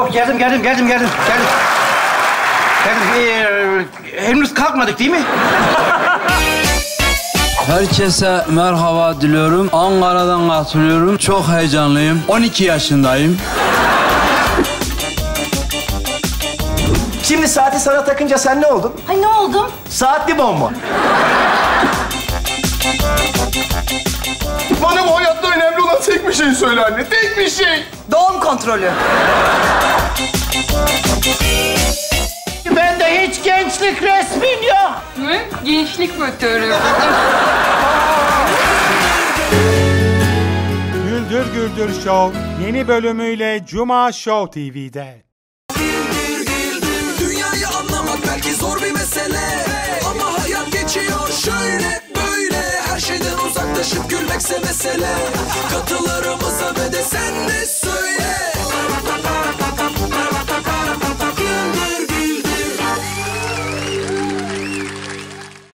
Oh geldim geldim geldim geldim geldim. Geldim. Ee, henüz kalkmadık değil mi? Herkese merhaba diliyorum. Ankara'dan katılıyorum. Çok heyecanlıyım. 12 yaşındayım. Şimdi saati sana takınca sen ne oldun? Ay ne oldum? Saatli bomba. Bana bu hayatta önemli olan tek bir şey söyle anne. Tek bir şey. Doğum kontrolü. Bende hiç gençlik resmin yok. Hı? Gençlik motoru. Güldür Güldür Show yeni bölümüyle Cuma Show TV'de. Dünyayı anlamak belki zor bir mesele Ama hayat geçiyor şöyle böyle Her şeyden uzaklaşıp gülmekse mesele